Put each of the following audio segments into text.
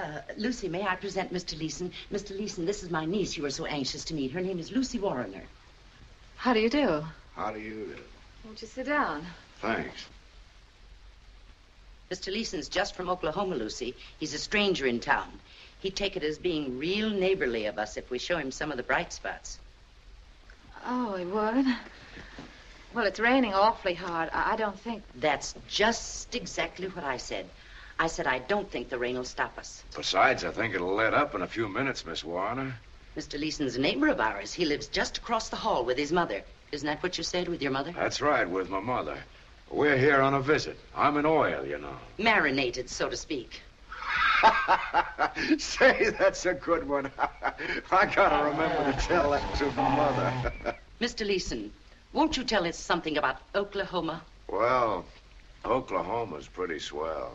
Uh, Lucy, may I present Mr. Leeson? Mr. Leeson, this is my niece you were so anxious to meet. Her name is Lucy Warriner. How do you do? How do you do? Won't you sit down? Thanks. Mr. Leeson's just from Oklahoma, Lucy. He's a stranger in town. He'd take it as being real neighborly of us if we show him some of the bright spots. Oh, he would? Well, it's raining awfully hard. I, I don't think. That's just exactly what I said. I said I don't think the rain will stop us. Besides, I think it'll let up in a few minutes, Miss Warner. Mr. Leeson's a neighbor of ours. He lives just across the hall with his mother. Isn't that what you said with your mother? That's right, with my mother. We're here on a visit. I'm in oil, you know. Marinated, so to speak. Say, that's a good one. I gotta remember to tell that to my mother. Mr. Leeson, won't you tell us something about Oklahoma? well, Oklahoma's pretty swell.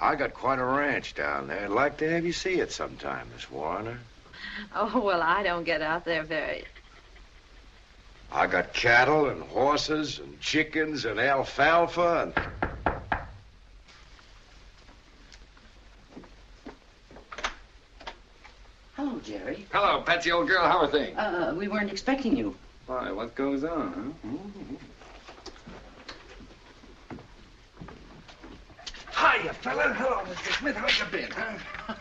I got quite a ranch down there. I'd like to have you see it sometime, Miss Warner. Oh, well, I don't get out there very. I got cattle and horses and chickens and alfalfa and. Hello, Jerry. Hello, Patsy, old girl. How are things? Uh, we weren't expecting you. Why, what goes on, huh? Hiya, fella. Hello, Mr. Smith. How you been, huh?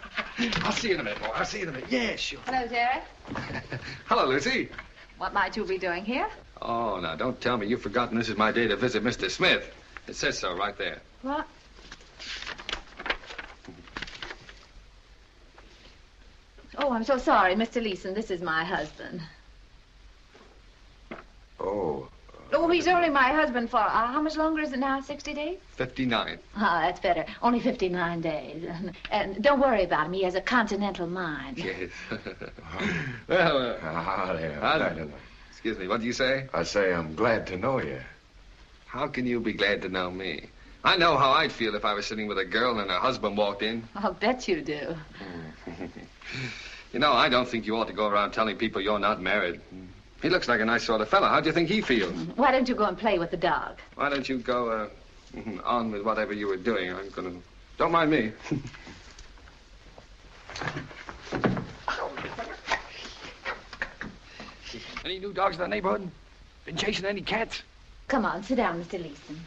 I'll see you in a minute, boy. I'll see you in a minute. Yeah, sure. Hello, Jerry. Hello, Lucy. What might you be doing here? Oh, now, don't tell me you've forgotten this is my day to visit Mr. Smith. It says so right there. What? Oh, I'm so sorry, Mr. Leeson. This is my husband. Oh, Oh, he's only my husband for uh, how much longer is it now? 60 days? 59. Ah, that's better. Only 59 days. And don't worry about him. He has a continental mind. Yes. well, uh, Ah, there. I- I don't know. excuse me, what do you say? I say I'm glad to know you. How can you be glad to know me? I know how I'd feel if I was sitting with a girl and her husband walked in. I'll bet you do. You know, I don't think you ought to go around telling people you're not married. He looks like a nice sort of fellow. How do you think he feels? Why don't you go and play with the dog? Why don't you go uh, on with whatever you were doing? I'm gonna. Don't mind me. any new dogs in the neighborhood? Been chasing any cats? Come on, sit down, Mr. Leeson.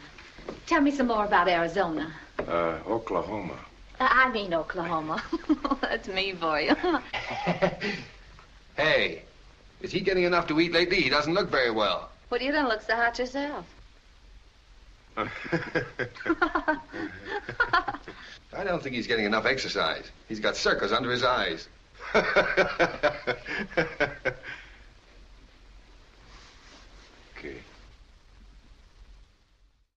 Tell me some more about Arizona. Uh, Oklahoma. Uh, I mean Oklahoma. That's me for you. Hey, is he getting enough to eat lately? He doesn't look very well. well, you don't look so hot yourself. I don't think he's getting enough exercise. He's got circles under his eyes.